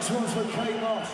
next one's for Kate Moss.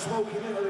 smoking it.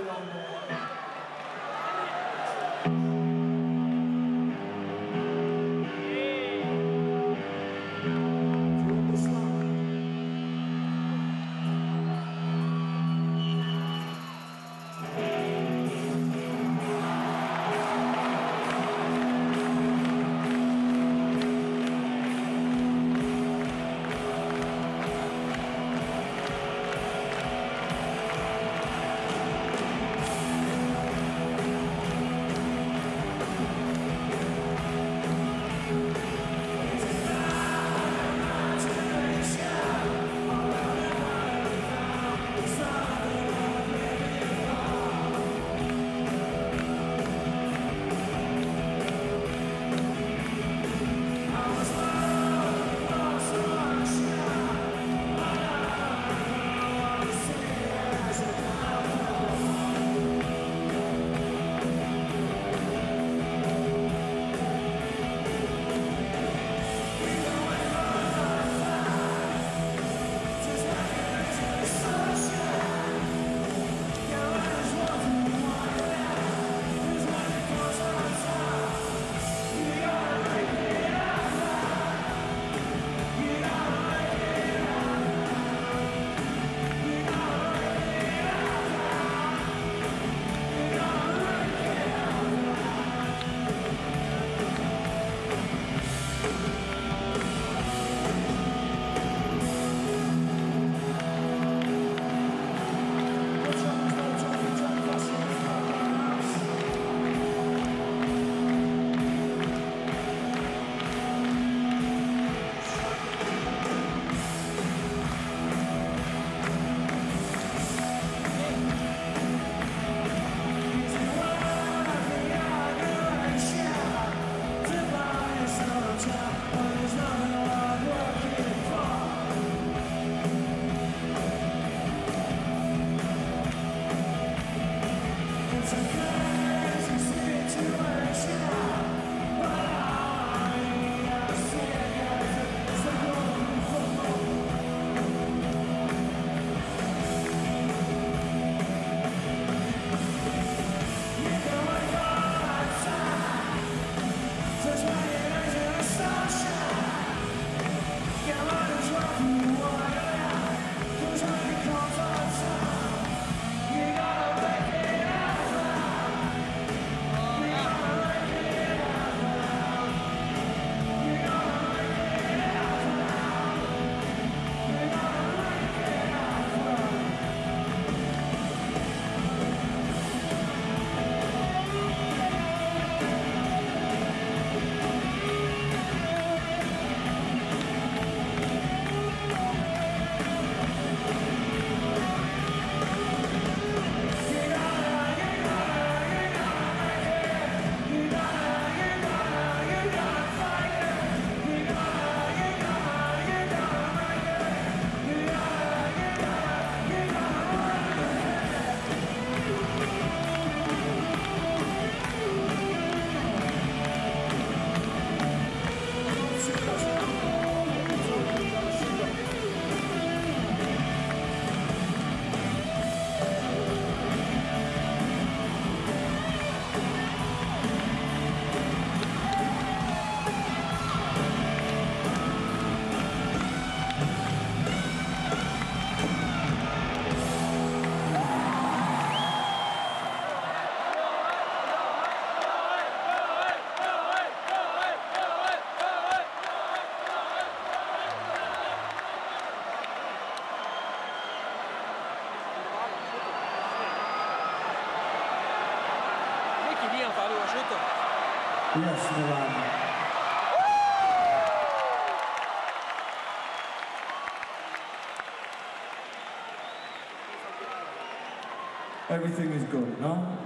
Everything is good, no?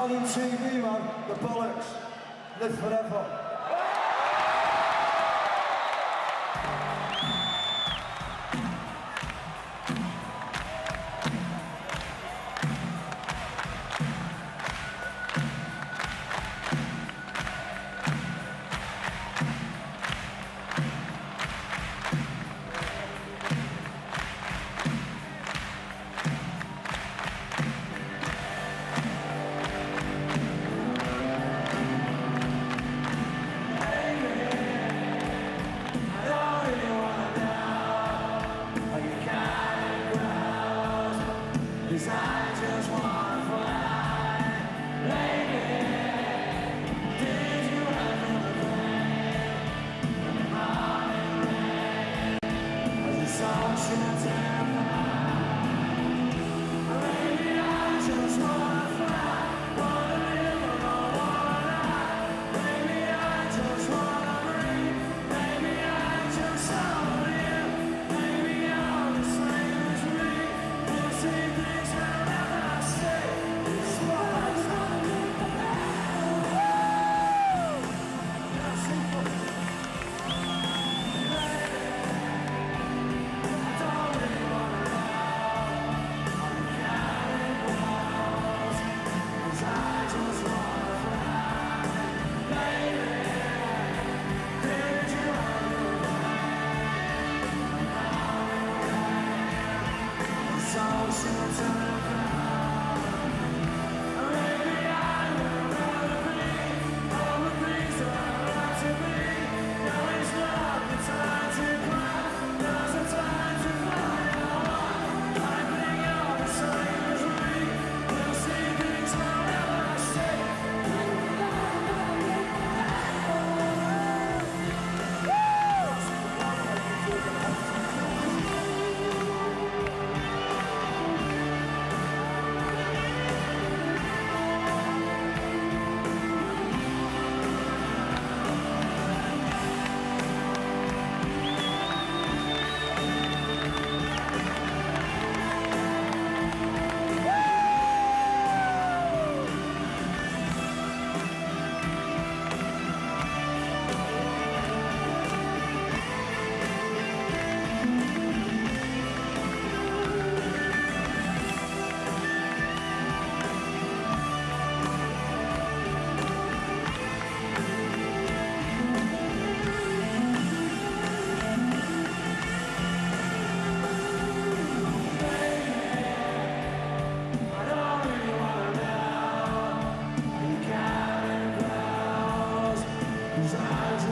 Italian TV,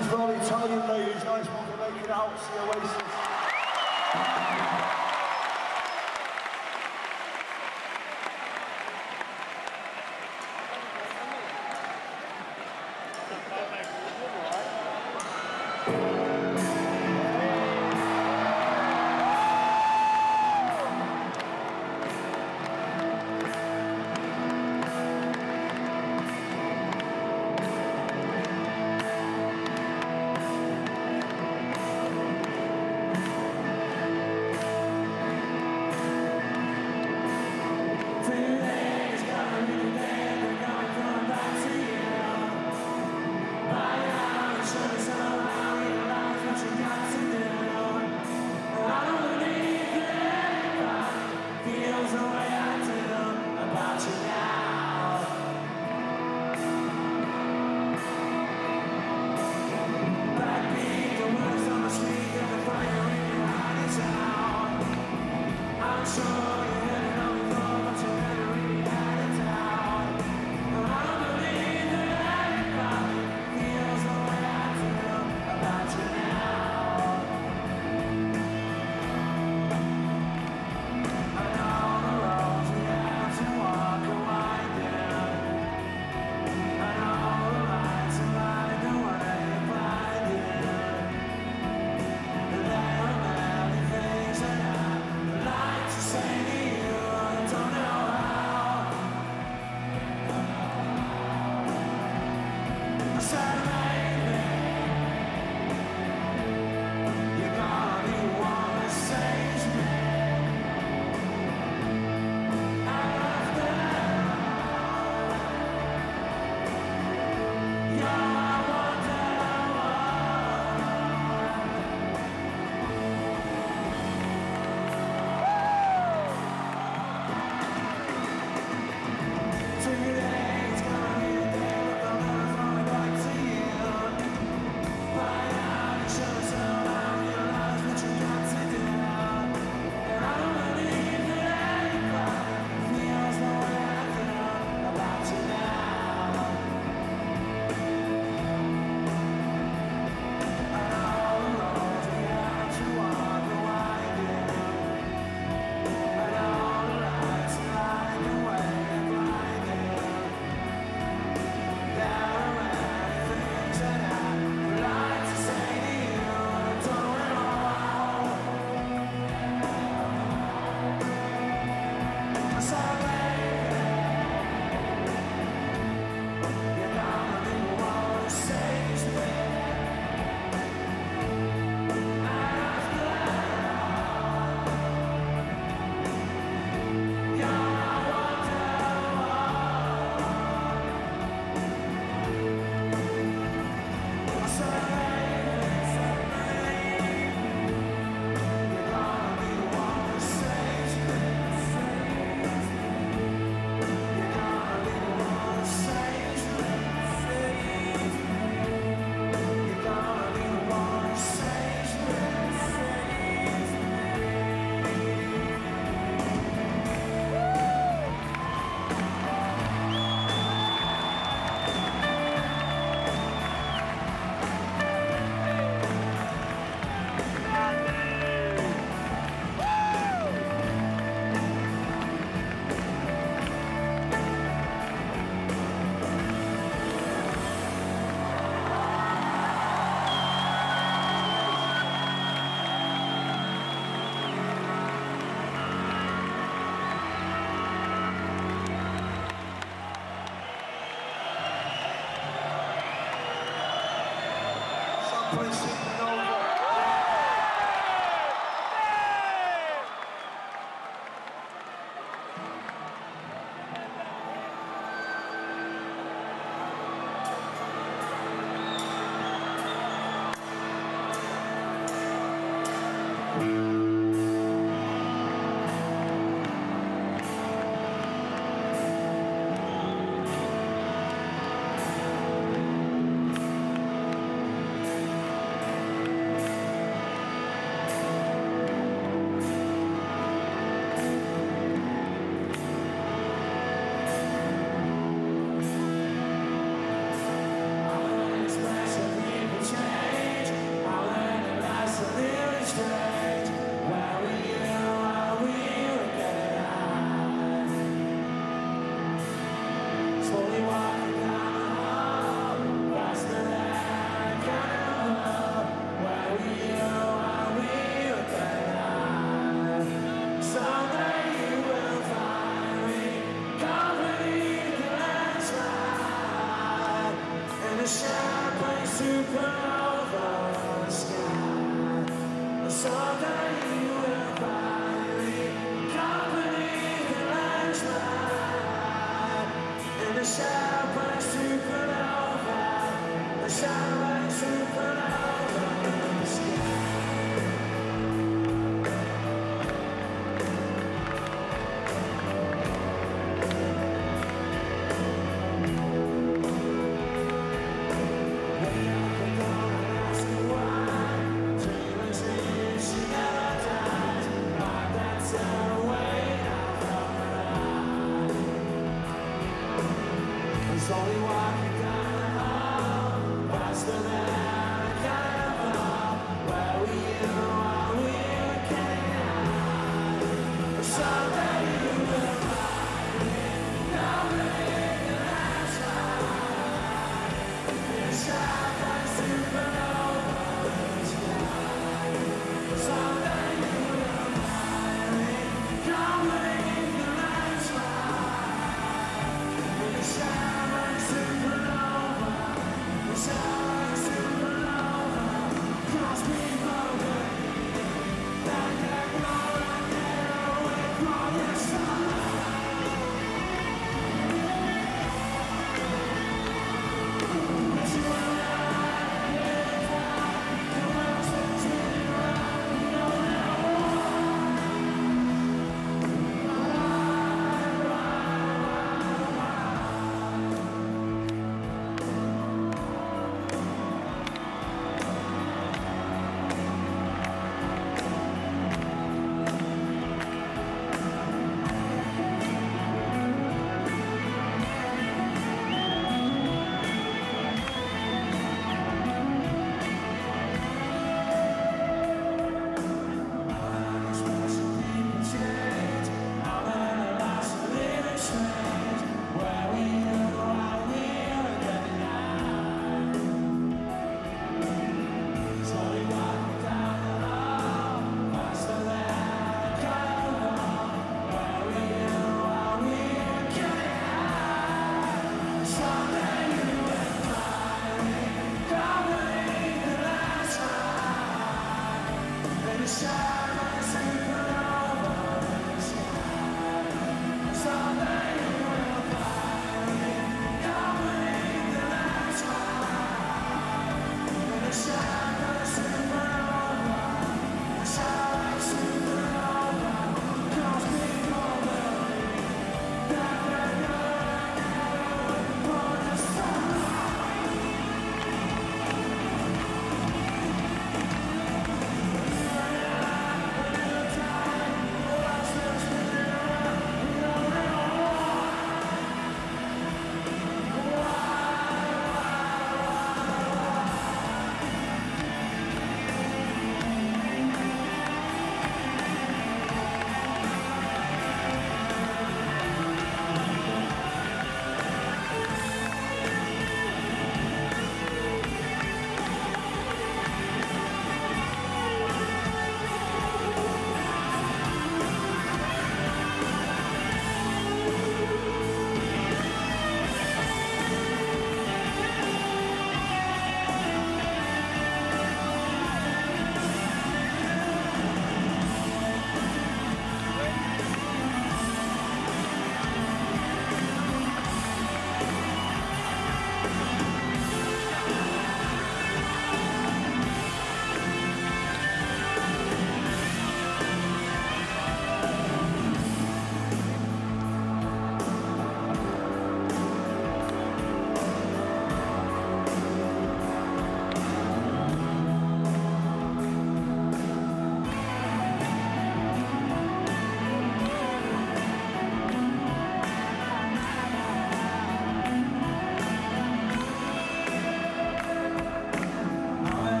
This one's for all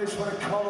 going to do this